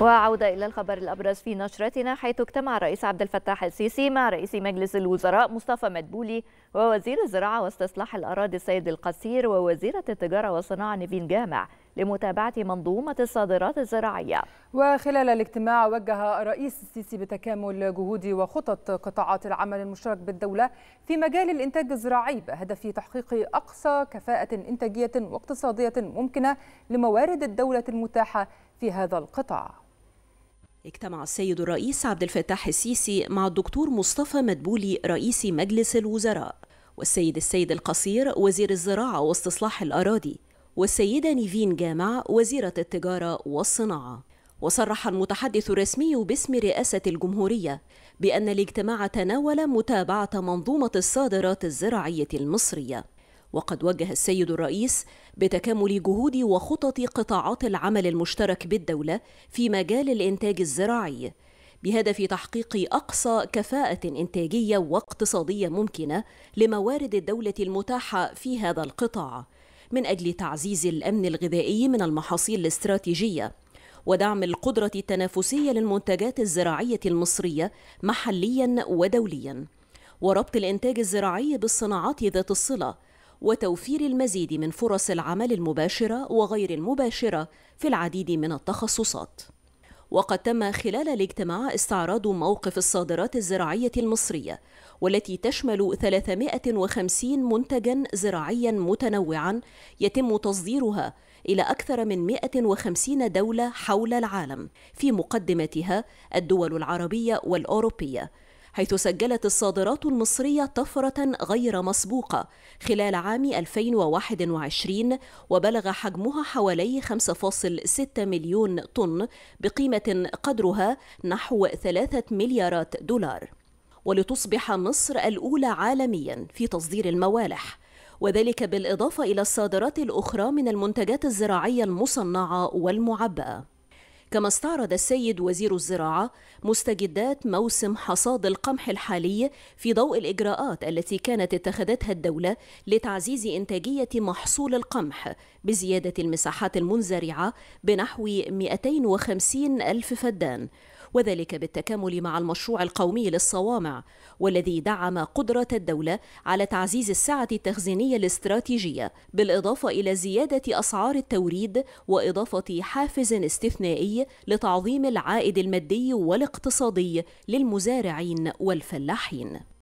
وعودة إلى الخبر الأبرز في نشرتنا حيث اجتمع الرئيس عبد الفتاح السيسي مع رئيس مجلس الوزراء مصطفى مدبولي ووزير الزراعة واستصلاح الأراضي السيد القصير ووزيرة التجارة والصناعة نيفين جامع لمتابعة منظومة الصادرات الزراعية. وخلال الاجتماع وجه الرئيس السيسي بتكامل جهود وخطط قطاعات العمل المشترك بالدولة في مجال الإنتاج الزراعي بهدف تحقيق أقصى كفاءة إنتاجية واقتصادية ممكنة لموارد الدولة المتاحة في هذا القطاع. اجتمع السيد الرئيس عبد الفتاح السيسي مع الدكتور مصطفى مدبولي رئيس مجلس الوزراء والسيد السيد القصير وزير الزراعة واستصلاح الأراضي والسيدة نيفين جامع وزيرة التجارة والصناعة. وصرح المتحدث الرسمي باسم رئاسة الجمهورية بأن الاجتماع تناول متابعة منظومة الصادرات الزراعية المصرية. وقد وجه السيد الرئيس بتكامل جهود وخطط قطاعات العمل المشترك بالدولة في مجال الإنتاج الزراعي بهدف تحقيق أقصى كفاءة إنتاجية واقتصادية ممكنة لموارد الدولة المتاحة في هذا القطاع من أجل تعزيز الأمن الغذائي من المحاصيل الاستراتيجية ودعم القدرة التنافسية للمنتجات الزراعية المصرية محليا ودوليا وربط الإنتاج الزراعي بالصناعات ذات الصلة وتوفير المزيد من فرص العمل المباشرة وغير المباشرة في العديد من التخصصات. وقد تم خلال الاجتماع استعراض موقف الصادرات الزراعية المصرية والتي تشمل 350 منتجا زراعيا متنوعا يتم تصديرها إلى أكثر من 150 دولة حول العالم في مقدمتها الدول العربية والأوروبية حيث سجلت الصادرات المصرية طفرة غير مسبوقة خلال عام 2021 وبلغ حجمها حوالي 5.6 مليون طن بقيمة قدرها نحو 3 مليارات دولار. ولتصبح مصر الأولى عالميا في تصدير الموالح وذلك بالإضافة إلى الصادرات الأخرى من المنتجات الزراعية المصنعة والمعبأة. كما استعرض السيد وزير الزراعة مستجدات موسم حصاد القمح الحالي في ضوء الإجراءات التي كانت اتخذتها الدولة لتعزيز إنتاجية محصول القمح بزيادة المساحات المنزرعة بنحو 250 ألف فدان. وذلك بالتكامل مع المشروع القومي للصوامع والذي دعم قدرة الدولة على تعزيز السعة التخزينية الاستراتيجية بالإضافة إلى زيادة أسعار التوريد وإضافة حافز استثنائي لتعظيم العائد المادي والاقتصادي للمزارعين والفلاحين.